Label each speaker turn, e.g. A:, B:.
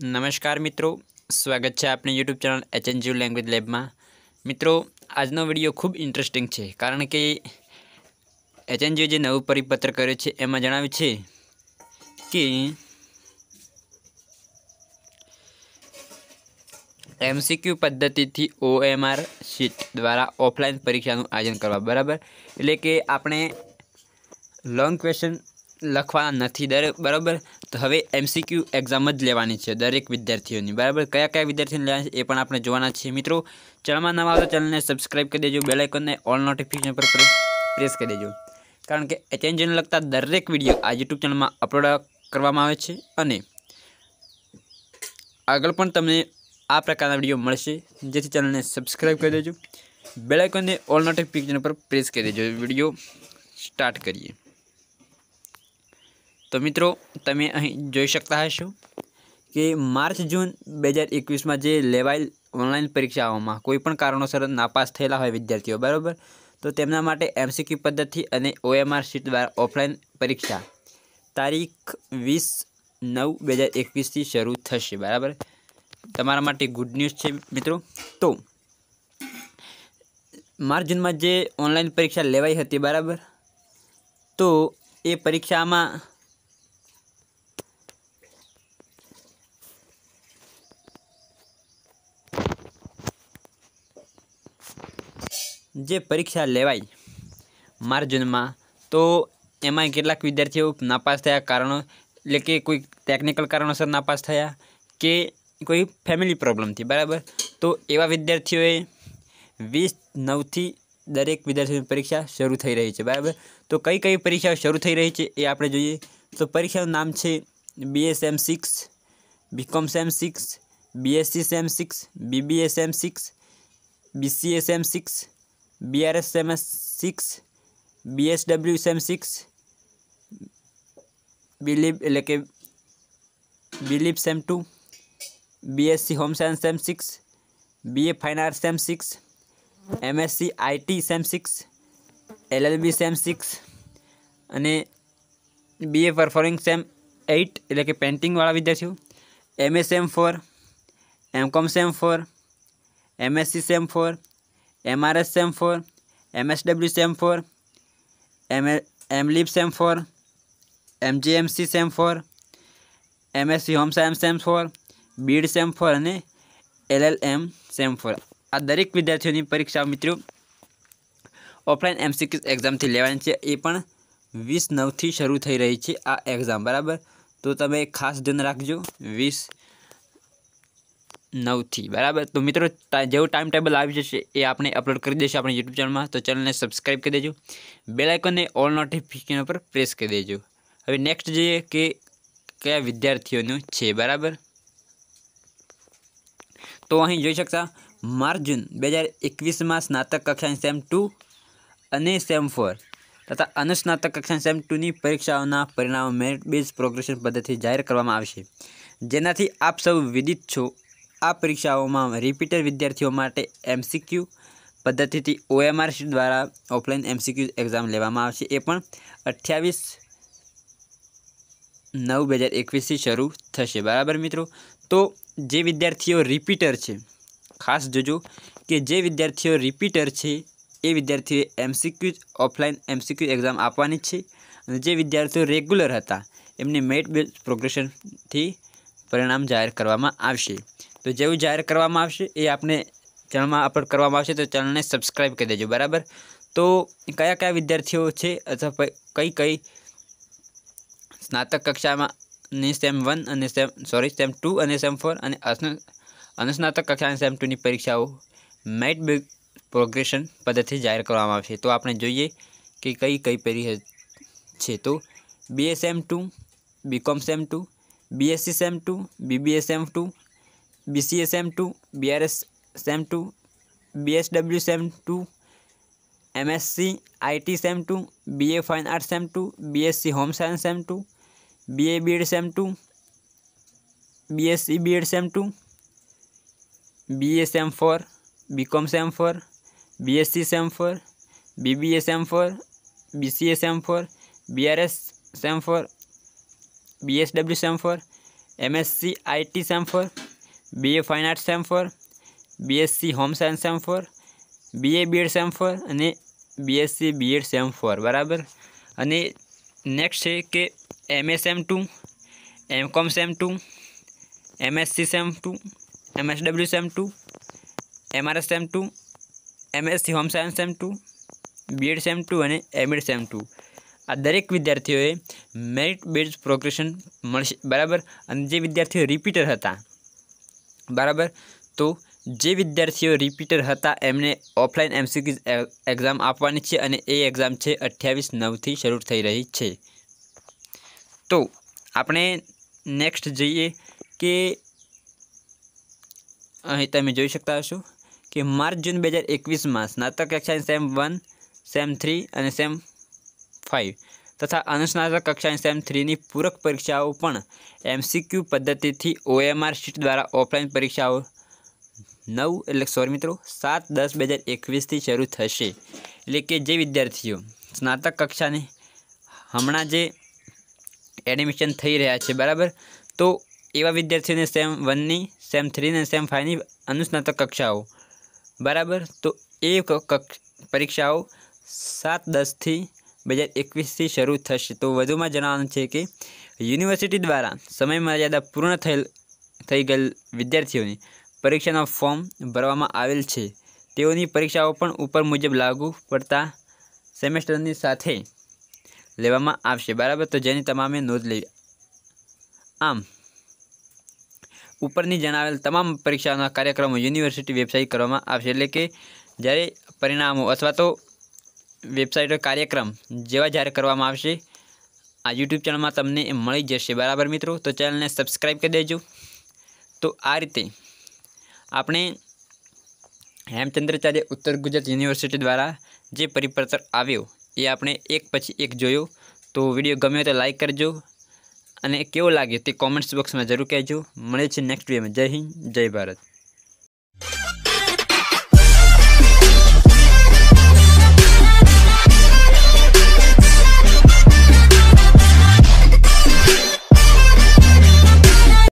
A: નમસ્કાર મિત્રો, સ્વાગત છે આપણી યુટ્યુબ ચેનલ એચએનજીયુ લેંગ્વેજ લેબમાં મિત્રો, આજનો વીડિયો ખૂબ ઇન્ટરેસ્ટિંગ છે, કારણ કે એચએનજીયુ જે નવું પરિપત્ર કર્યું છે, એમાં જણાવ્યું છે કે એમસીક્યુ પદ્ધતિથી ઓએમઆર શીટ દ્વારા ઓફલાઈન પરીક્ષાનું આયોજન કરવા, બરાબર? એટલે કે આપણે લોંગ ક્વેશ્ચન લખવાના નથી બરાબર? તો હવે એમસીક્યુ એક્ઝામ જ લેવાની છે દરેક વિદ્યાર્થીઓની. બરાબર? કયા કયા વિદ્યાર્થીઓને લેવાની એ પણ આપણે જોવાના છીએ. મિત્રો, ચેનલમાં નવા આવતો ચેનલને સબસ્ક્રાઈબ કરી દેજો બેલ આઇકોનને ઓલ નોટિફિકેશન પર પ્રેસ કરી દેજો. કારણ કે એચએનજીને લગતા દરેક વીડિયો આ યુટ્યુબ ચેનલમાં અપલોડ કરવામાં આવે છે અને આગળ પણ તમને આ પ્રકારના વીડિયો મળશે. જેથી ચેનલને સબસ્ક્રાઈબ કરી દેજો. બેલ આઇકોનને ઓલ નોટિફિકેશન પર પ્રેસ કરી દેજો. વીડિયો સ્ટાર્ટ કરીએ. તો મિત્રો, તમે અહીં જોઈ શકતા હશો કે માર્ચ, જૂન બે હજાર એકવીસમાં જે લેવાયેલ ઓનલાઈન પરીક્ષાઓમાં કોઈપણ કારણોસર નાપાસ થયેલા હોય વિદ્યાર્થીઓ, બરાબર? તો તેમના માટે એમસીક્યુ પદ્ધતિ અને ઓએમઆર શીટ દ્વારા ઓફલાઈન પરીક્ષા તારીખ વીસ નવ બે હજાર એકવીસથી શરૂ થશે, બરાબર? તમારા માટે ગુડ ન્યૂઝ છે, મિત્રો. તો માર્ચ, જૂનમાં જે ઓનલાઈન પરીક્ષા લેવાઈ હતી, બરાબર? તો એ પરીક્ષામાં જે પરીક્ષા લેવાઈ માર્ચ જૂનમાં, તો એમાં કેટલાક વિદ્યાર્થીઓ નાપાસ થયા કારણો, એટલે કે કોઈ ટેકનિકલ કારણોસર નાપાસ થયા કે કોઈ ફેમિલી પ્રોબ્લેમથી બરાબર? તો એવા વિદ્યાર્થીઓએ વીસ, નવથી દરેક વિદ્યાર્થીઓની પરીક્ષા શરૂ થઈ રહી છે, બરાબર? તો કઈ કઈ પરીક્ષાઓ શરૂ થઈ રહી છે એ આપણે જોઈએ. તો પરીક્ષાનું નામ છે BSM six BCom sem six BSc sem six BBSM six BCSM six BRS sem six BSW sem six BLib એટલે કે BLib sem two BSc home science sem six BA fine art sem six MSc IT sem six LLB sem six અને BA performing sem eight એટલે કે પેઇન્ટિંગવાળા વિદ્યાર્થીઓ MS sem four MCom sem four MSc sem four MRS sem four MSW sem four M MLib sem four MGMC sem four MSc home science sem four BEd sem four અને LL એમ sem four આ દરેક વિદ્યાર્થીઓની પરીક્ષા મિત્રો offline MCQ એક્ઝામથી લેવાની છે. એ પણ વીસ નવથી શરૂ થઈ રહી છે આ એક્ઝામ, બરાબર? તો તમે ખાસ ધ્યાન રાખજો, વીસ નવથી, બરાબર? તો મિત્રો જેવું ટાઈમ ટેબલ આવી જશે એ આપણે અપલોડ કરી દઈશું આપણી યુટ્યુબ ચેનલમાં તો ચેનલને સબસ્ક્રાઈબ કરી દેજો. બેલ આઇકોનને ઓલ નોટિફિકેશન પર પ્રેસ કરી દેજો. હવે નેક્સ્ટ જોઈએ કે કયા વિદ્યાર્થીઓનું છે, બરાબર? તો અહીં જોઈ શકતા માર્ચ જૂન બે હજાર એકવીસમાં સ્નાતક કક્ષાની સેમ ટુ અને સેમ ફોર તથા અનુસ્નાતક કક્ષાની સેમ ટુની પરીક્ષાઓના પરિણામો મેરિટ બેઝ પ્રોગ્રેશન પદ્ધતિ જાહેર કરવામાં આવશે જેનાથી આપ સૌ વિદિત છો આ પરીક્ષાઓમાં રિપીટર વિદ્યાર્થીઓ માટે એમસીક્યુ પદ્ધતિથી ઓએમઆર દ્વારા ઓફલાઈન એમસીક્યુ એક્ઝામ લેવામાં આવશે. એ પણ અઠ્યાવીસ નવ બે હજાર એકવીસથી શરૂ થશે. બરાબર મિત્રો? તો જે વિદ્યાર્થીઓ રિપીટર છે, ખાસ જોજો કે જે વિદ્યાર્થીઓ રિપીટર છે, એ વિદ્યાર્થીઓએ એમસીક્યુ ઓફલાઈન એમસીક્યુ એક્ઝામ આપવાની છે અને જે વિદ્યાર્થીઓ રેગ્યુલર હતા, એમને મેટ બેઝ પ્રોગ્રેશનથી પરિણામ જાહેર કરવામાં આવશે. તો જેવું જાહેર કરવામાં આવશે એ આપણે ચેનલમાં અપલોડ કરવામાં આવશે, તો ચેનલને સબસ્ક્રાઈબ કરી દેજો, બરાબર? તો કયા કયા વિદ્યાર્થીઓ છે અથવા કઈ કઈ સ્નાતક કક્ષામાં ની સેમ વન અને સેમ સોરી સેમ ટુ અને સેમ ફોર અને અનુસ્નાતક કક્ષાની સેમ ટુની પરીક્ષાઓ મેટ બેઝ પ્રોગ્રેશન પદ્ધતિ જાહેર કરવામાં આવશે. તો આપણે જોઈએ કે કઈ કઈ પેરી છે. તો BSM two BCom sem two BSc sem two BBSM two BCA sem two, BRS sem two, BSW sem two, MSc IT sem two, BA fine art sem two, BSc home science sem two, BA BEd sem two, BSc BEd sem two, BA sem four, BCom sem four, BSc sem four, BBA sem four, BCA sem four, BRS sem four, BSW sem four, MSc IT sem four BA fine arts sem four BSc home science sem four BA BEd sem four અને BSc BEd sem four બરાબર? અને next છે કે MS sem two MCom sem two MSc sem two MSW sem two MRS sem two MSc home science sem two BEd sem two અને MEd sem two આ દરેક વિદ્યાર્થીઓએ merit base progression મળશે, બરાબર? અને જે વિદ્યાર્થીઓ રિપીટર હતા બરાબર? તો જે વિદ્યાર્થીઓ રિપીટર હતા, એમને ઓફલાઈન એમસીક્યુ એક્ઝામ આપવાની છે અને એ એક્ઝામ છે અઠ્યાવીસ નવથી શરૂ થઈ રહી છે. તો આપણે નેક્સ્ટ જોઈએ કે અહીં તમે જોઈ શકતા હશો કે માર્ચ, જૂન બે હજાર એકવીસમાં સ્નાતક કક્ષાની સેમ વન સેમ થ્રી અને સેમ ફાઇવ તથા અનુસ્નાતક કક્ષાની સેમ થ્રીની પૂરક પરીક્ષાઓ પણ એમસીક્યુ પદ્ધતિથી ઓએમઆર શીટ દ્વારા ઓફલાઈન પરીક્ષાઓ નવ, એટલે સોરી મિત્રો, સાત, દસ, બે હજાર એકવીસથી શરૂ થશે. એટલે કે જે વિદ્યાર્થીઓ સ્નાતક કક્ષાની હમણાં જે એડમિશન થઈ રહ્યા છે, બરાબર? તો એવા વિદ્યાર્થીઓને સેમ વનની, સેમ થ્રી અને સેમ ફાઇવની અનુસ્નાતક કક્ષાઓ, બરાબર? તો એ પરીક્ષાઓ સાત, દસથી બે હજાર એકવીસથી શરૂ થશે. તો વધુમાં જણાવવાનું છે કે યુનિવર્સિટી દ્વારા સમય મર્યાદા પૂર્ણ થયેલ, થઈ ગયેલ વિદ્યાર્થીઓની પરીક્ષાના ફોર્મ ભરવામાં આવેલ છે. તેઓની પરીક્ષાઓ પણ ઉપર મુજબ લાગુ પડતા સેમેસ્ટરની સાથે લેવામાં આવશે. બરાબર? તો જેની તમામે નોંધ લેવી આમ, ઉપરની જણાવેલ તમામ પરીક્ષાઓના કાર્યક્રમો યુનિવર્સિટી વેબસાઇટ કરવામાં આવશે. એટલે કે જ્યારે પરિણામો અથવા તો વેબસાઇટ કાર્યક્રમ જેવા જ્યારે કરવામાં આવશે, આ યુટ્યુબ ચેનલમાં તમને મળી જશે. બરાબર મિત્રો? તો ચેનલને સબસ્ક્રાઈબ કરી દેજો. તો આ રીતે આપણે હેમચંદ્રાચાર્ય ઉત્તર ગુજરાત યુનિવર્સિટી દ્વારા જે પરિપત્ર આવ્યો, એ આપણે એક પછી એક જોયો. તો વીડિયો ગમ્યો તો લાઈક કરજો અને કેવો લાગ્યો તે કોમેન્ટ્સ બોક્સમાં જરૂર કહેજો. મળે છે નેક્સ્ટ વિડીયોમાં. જય હિન્દ, જય ભારત.